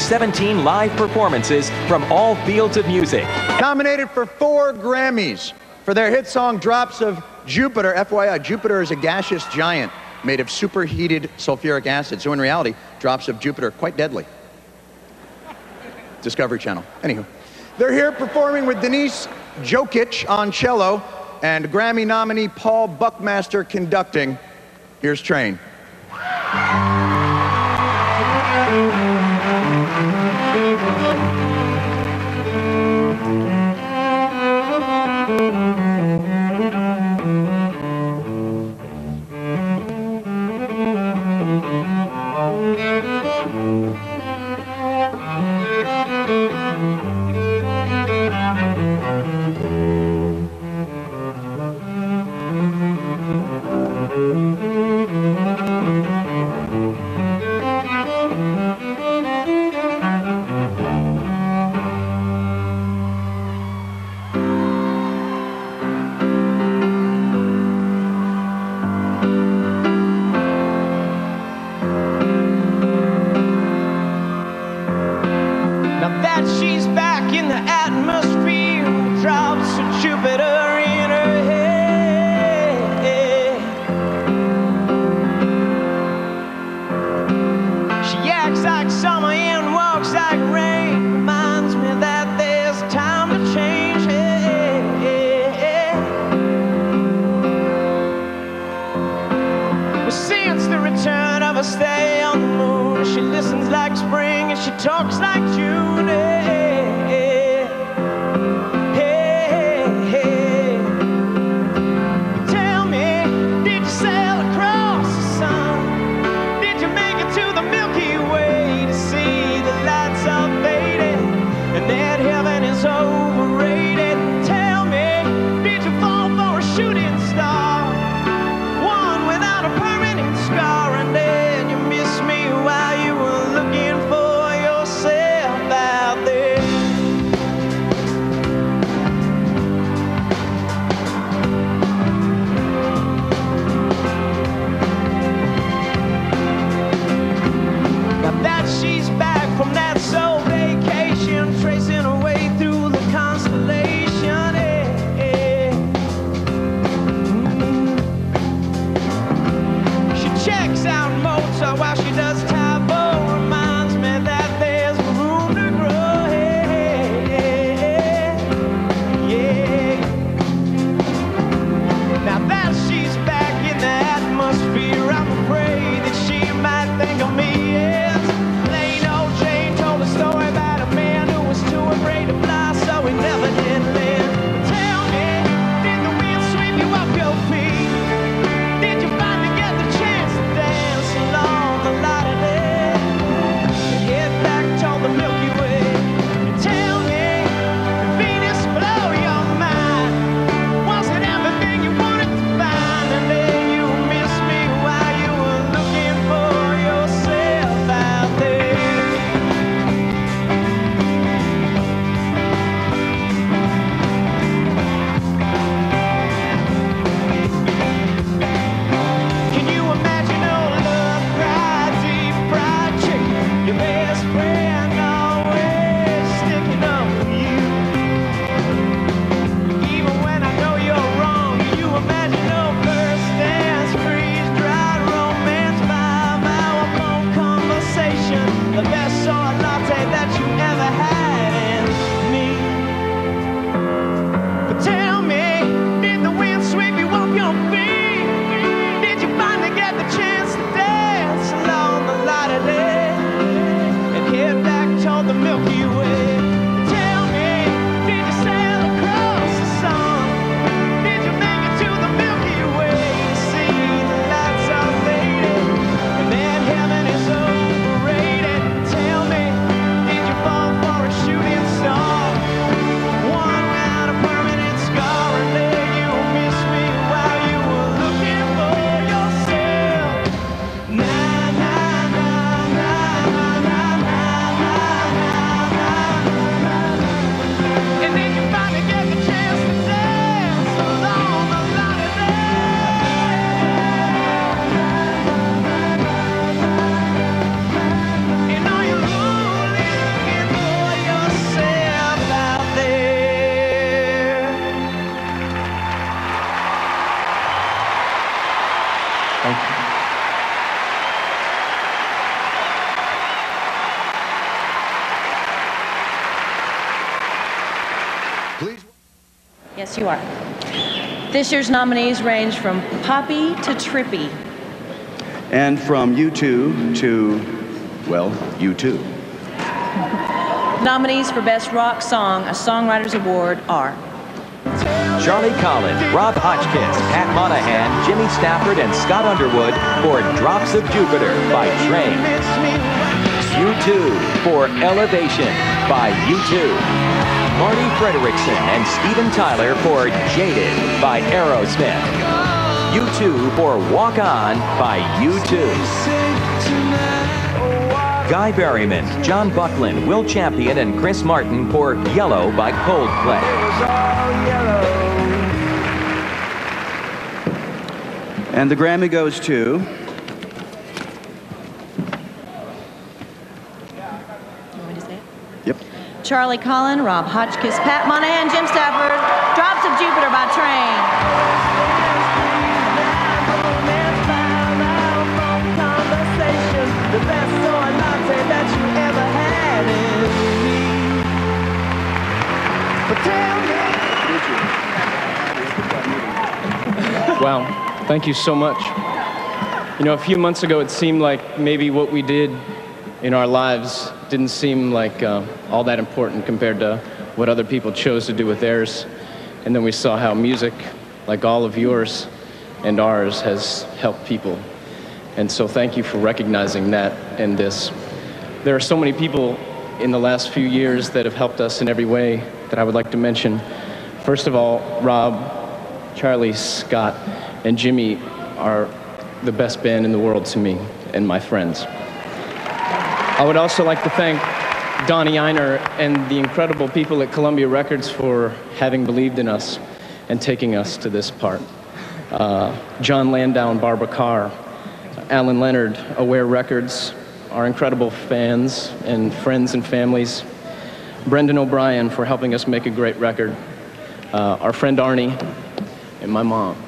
17 live performances from all fields of music. Nominated for four Grammys for their hit song Drops of Jupiter. FYI, Jupiter is a gaseous giant made of superheated sulfuric acid. So in reality, drops of Jupiter quite deadly. Discovery Channel. Anywho, they're here performing with Denise Jokic on cello and Grammy nominee Paul Buckmaster conducting. Here's Train. never stay on the moon. She listens like spring and she talks like June. Yes, you are. This year's nominees range from poppy to trippy. And from U2 to, well, U2. Nominees for Best Rock Song, a Songwriters Award are Charlie Collins, Rob Hotchkiss, Pat Monahan, Jimmy Stafford, and Scott Underwood for Drops of Jupiter by Train. U2 for Elevation by U2. Marti Frederiksen and Steven Tyler for Jaded by Aerosmith. U2 for Walk On by U2. Guy Berryman, John Buckland, Will Champion, and Chris Martin for Yellow by Coldplay. And the Grammy goes to You want me to say it? Yep. Charlie Colin, Rob Hotchkiss, Pat Monahan, Jim Stafford, Drops of Jupiter by Train. Wow, thank you so much. You know, a few months ago, it seemed like maybe what we did in our lives didn't seem like uh, all that important compared to what other people chose to do with theirs. And then we saw how music, like all of yours and ours, has helped people. And so thank you for recognizing that and this. There are so many people in the last few years that have helped us in every way that I would like to mention. First of all, Rob, Charlie, Scott, and Jimmy are the best band in the world to me and my friends. I would also like to thank Donnie Ienner and the incredible people at Columbia Records for having believed in us and taking us to this part. Uh, Jon Landau and Barbara Carr, Alan Leonard, Aware Records, our incredible fans and friends and families, Brendan O'Brien for helping us make a great record, uh, our friend Arnie, and my mom.